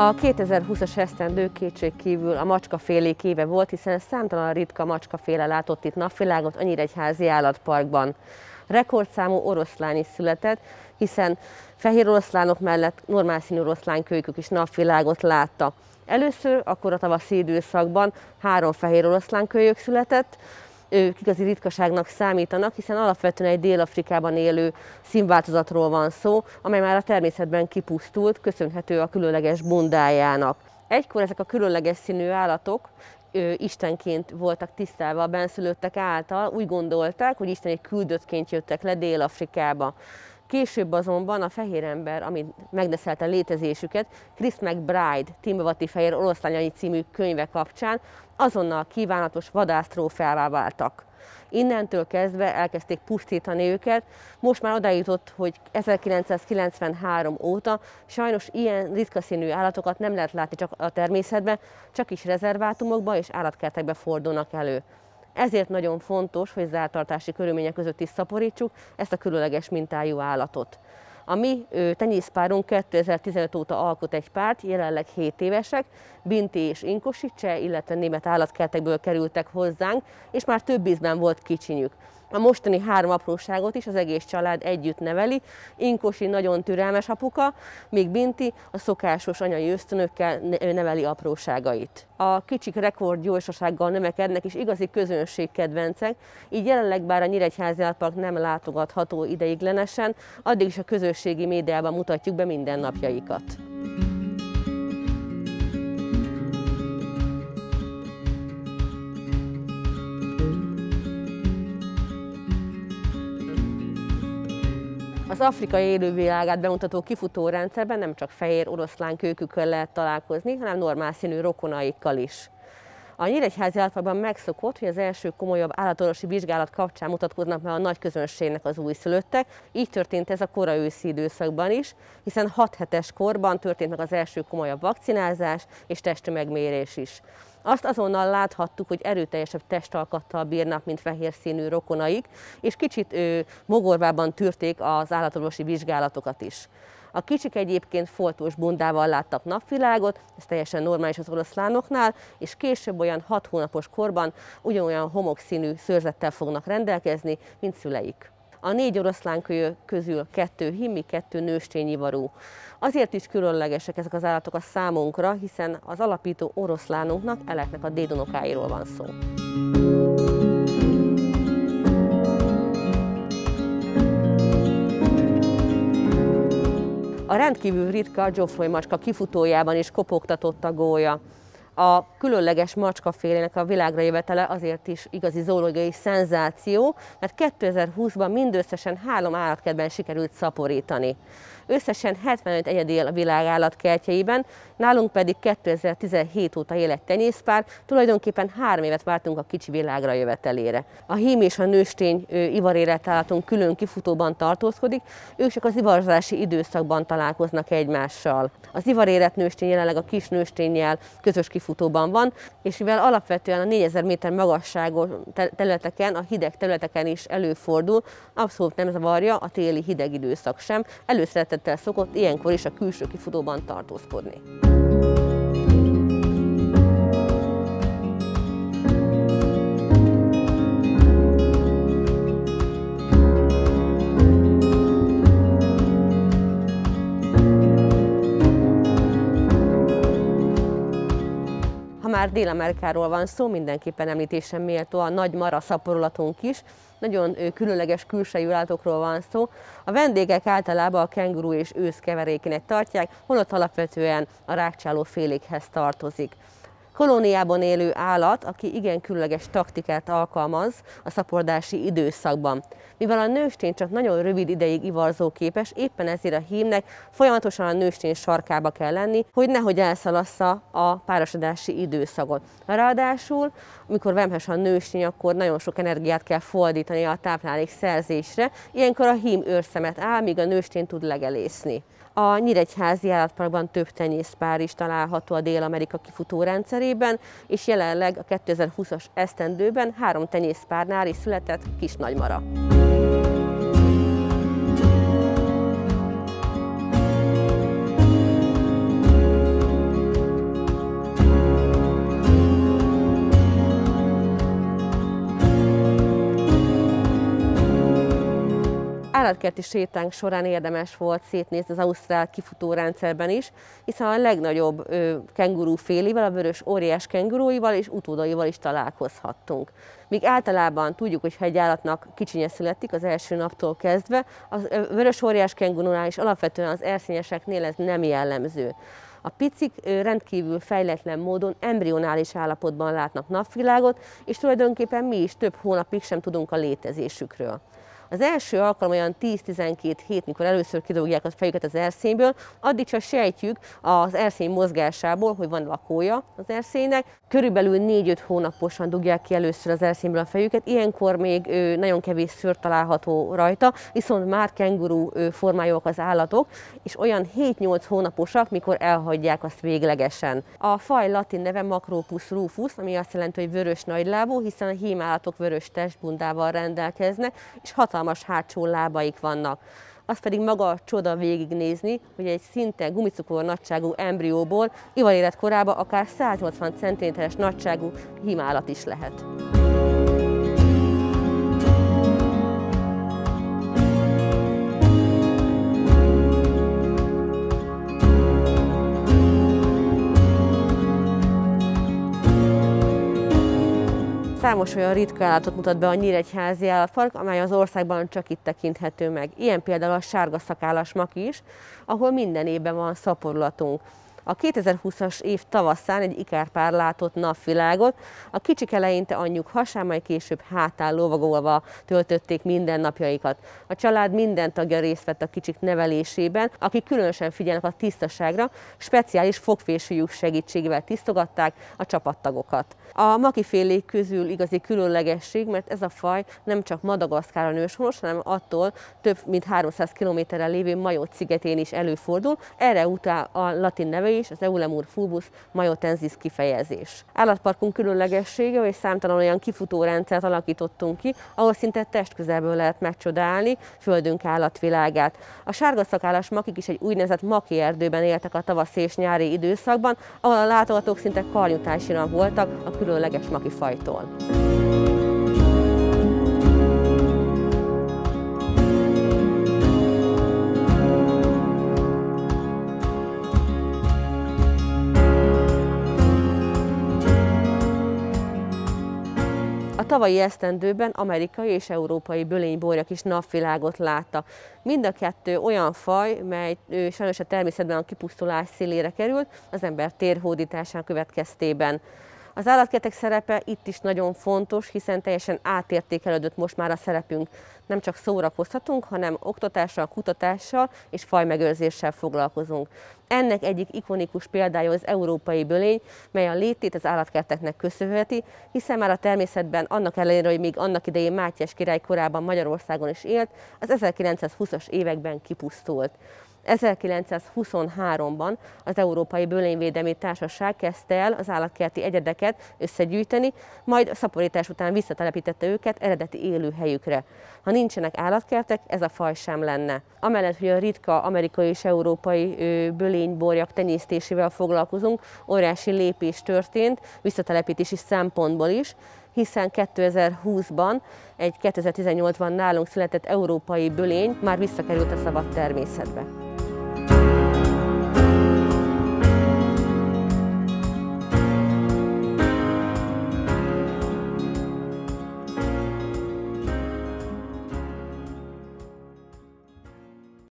A 2020-as esztendő kétség kívül a macskafélék éve volt, hiszen számtalan ritka macskaféle látott itt napvilágot a Nyíregyházi állatparkban. Rekordszámú oroszlán is született, hiszen fehér oroszlánok mellett normál színű oroszlánkölykök is napvilágot látta. Először akkor a tavaszi időszakban három fehér oroszlánkölyök született, ők igazi ritkaságnak számítanak, hiszen alapvetően egy Dél-Afrikában élő színváltozatról van szó, amely már a természetben kipusztult, köszönhető a különleges bundájának. Egykor ezek a különleges színű állatok ö, istenként voltak tisztelve a benszülöttek által, úgy gondolták, hogy isteni küldöttként jöttek le Dél-Afrikába. Később azonban a fehér ember, ami megdeszelte létezésüket, Chris McBride, Timbavati Fehér Oroszlányai című könyve kapcsán azonnal kívánatos vadásztrófává váltak. Innentől kezdve elkezdték pusztítani őket. Most már odajutott, hogy 1993 óta sajnos ilyen ritka színű állatokat nem lehet látni csak a természetben, csak is rezervátumokban és állatkertekbe fordulnak elő. Ezért nagyon fontos, hogy zártartási körülmények között is szaporítsuk ezt a különleges mintájú állatot. A mi tenyészpárunk 2015 óta alkot egy párt, jelenleg 7 évesek, Binti és Inkosi cseh, illetve német állatkertekből kerültek hozzánk, és már több ízben volt kicsinyük. A mostani három apróságot is az egész család együtt neveli. Inkosi nagyon türelmes apuka, míg Binti a szokásos anyai ösztönökkel neveli apróságait. A kicsik rekord gyorsasággal növekednek, és igazi közönségkedvencek, így jelenleg bár a Nyíregyházi Álpark nem látogatható ideiglenesen, addig is a közösségi médiában mutatjuk be mindennapjaikat. Az afrikai élővilágát bemutató kifutó rendszerben nem csak fehér oroszlán kőkükkel lehet találkozni, hanem normál színű rokonaikkal is. A Nyíregyházi általában megszokott, hogy az első komolyabb állatorvosi vizsgálat kapcsán mutatkoznak meg a nagy közönségnek az újszülöttek. Így történt ez a kora őszi időszakban is, hiszen 6 hetes korban történt meg az első komolyabb vakcinázás és testtömegmérés is. Azt azonnal láthattuk, hogy erőteljesebb testalkattal bírnak, mint fehér színű rokonaik, és kicsit ő, mogorvában tűrték az állatorvosi vizsgálatokat is. A kicsik egyébként foltós bundával láttak napvilágot, ez teljesen normális az oroszlánoknál, és később olyan 6 hónapos korban ugyanolyan homokszínű szőrzettel fognak rendelkezni, mint szüleik. A négy oroszlán közül kettő himmi, kettő nőstényivarú. Azért is különlegesek ezek az állatok a számunkra, hiszen az alapító oroszlánunknak, eleknek a dédonokáiról van szó. A rendkívül ritka Geoffroy macska kifutójában is kopogtatott a gólya a különleges macskafélének a világra jövetele azért is igazi zoológiai szenzáció, mert 2020-ban mindösszesen három állatkertben sikerült szaporítani. Összesen 75 egyedi él a világ állatkertjeiben, nálunk pedig 2017 óta él egy tenyészpár, tulajdonképpen három évet vártunk a kicsi világra jövetelére. A hím és a nőstény ivaréletállatunk külön kifutóban tartózkodik, ők csak az ivarzási időszakban találkoznak egymással. Az ivarélet nőstény jelenleg a kis nőstényjel közös kifutóban van, és mivel alapvetően a 4000 méter magasságos területeken, a hideg területeken is előfordul, abszolút nem zavarja a téli hideg időszak sem. Előszeretettel szokott ilyenkor is a külső kifutóban tartózkodni. Már Dél-Amerikáról van szó, mindenképpen említésen méltó a nagy mara szaporulatunk is, nagyon különleges külsejű állatokról van szó. A vendégek általában a kenguru és ősz keverékének tartják, holott alapvetően a rákcsáló félékhez tartozik kolóniában élő állat, aki igen különleges taktikát alkalmaz a szapordási időszakban. Mivel a nőstény csak nagyon rövid ideig ivarzó képes, éppen ezért a hímnek folyamatosan a nőstény sarkába kell lenni, hogy nehogy elszalassza a párosodási időszakot. Ráadásul, amikor vemhes a nőstény, akkor nagyon sok energiát kell fordítani a táplálék szerzésre, ilyenkor a hím őrszemet áll, míg a nőstény tud legelészni. A Nyíregyházi állatparkban több tenyészpár is található a Dél-Amerika kifutó rendszerében, és jelenleg a 2020-as esztendőben három tenyészpárnál is született kis nagymara. Állatkerti sétánk során érdemes volt szétnézni az ausztrál kifutórendszerben is, hiszen a legnagyobb ö, kengurú félivel, a vörös óriás kenguróival és utódaival is találkozhattunk. Míg általában tudjuk, hogy ha egy állatnak kicsinye születik az első naptól kezdve, a vörös óriás kengurunál is alapvetően az erszényeseknél ez nem jellemző. A picik rendkívül fejletlen módon embrionális állapotban látnak napvilágot, és tulajdonképpen mi is több hónapig sem tudunk a létezésükről. Az első alkalom olyan 10-12 hét, mikor először kidolgják a fejüket az erszényből, addig csak sejtjük az erszény mozgásából, hogy van lakója az erszénynek. Körülbelül 4-5 hónaposan dugják ki először az erszényből a fejüket, ilyenkor még nagyon kevés szőr található rajta, viszont már kenguru formájúak az állatok, és olyan 7-8 hónaposak, mikor elhagyják azt véglegesen. A faj latin neve Macropus rufus, ami azt jelenti, hogy vörös nagylábú, hiszen a hímállatok vörös testbundával rendelkeznek, és hatalmas hatalmas hátsó lábaik vannak. Az pedig maga a csoda végignézni, hogy egy szinte gumicukor nagyságú embrióból ivalélet korában akár 180 cm-es nagyságú himálat is lehet. Számos olyan ritka állatot mutat be a Nyíregyházi állatpark, amely az országban csak itt tekinthető meg. Ilyen például a sárga szakállas maki is, ahol minden évben van szaporulatunk. A 2020-as év tavaszán egy ikárpár látott napvilágot, a kicsik eleinte anyjuk hasán, majd később hátán lovagolva töltötték mindennapjaikat. A család minden tagja részt vett a kicsik nevelésében, akik különösen figyelnek a tisztaságra, speciális fogfésűjük segítségével tisztogatták a csapattagokat. A makifélék közül igazi különlegesség, mert ez a faj nem csak Madagaszkáron őshonos, hanem attól több mint 300 kilométerre lévő Majot szigetén is előfordul. Erre utál a latin neve is, az Eulemur fulbus majotensis kifejezés. Állatparkunk különlegessége, hogy számtalan olyan kifutórendszert alakítottunk ki, ahol szinte testközelből lehet megcsodálni földünk állatvilágát. A sárga szakállas makik is egy úgynevezett maki erdőben éltek a tavasz és nyári időszakban, ahol a látogatók szinte karnyutásinak voltak a különleges maki fajtól. Tavalyi esztendőben amerikai és európai bölényborjak is napvilágot látta. Mind a kettő olyan faj, mely sajnos a természetben a kipusztulás szélére került, az ember térhódításán következtében. Az állatkertek szerepe itt is nagyon fontos, hiszen teljesen átértékelődött most már a szerepünk. Nem csak szórakozhatunk, hanem oktatással, kutatással és fajmegőrzéssel foglalkozunk. Ennek egyik ikonikus példája az európai bölény, mely a létét az állatkerteknek köszönheti, hiszen már a természetben annak ellenére, hogy még annak idején Mátyás király korában Magyarországon is élt, az 1920-as években kipusztult. 1923-ban az Európai Bölényvédelmi Társaság kezdte el az állatkerti egyedeket összegyűjteni, majd szaporítás után visszatelepítette őket eredeti élőhelyükre. Ha nincsenek állatkertek, ez a faj sem lenne. Amellett, hogy a ritka amerikai és európai bölényborjak tenyésztésével foglalkozunk, óriási lépés történt visszatelepítési szempontból is, hiszen 2020-ban egy 2018-ban nálunk született európai bölény már visszakerült a szabad természetbe.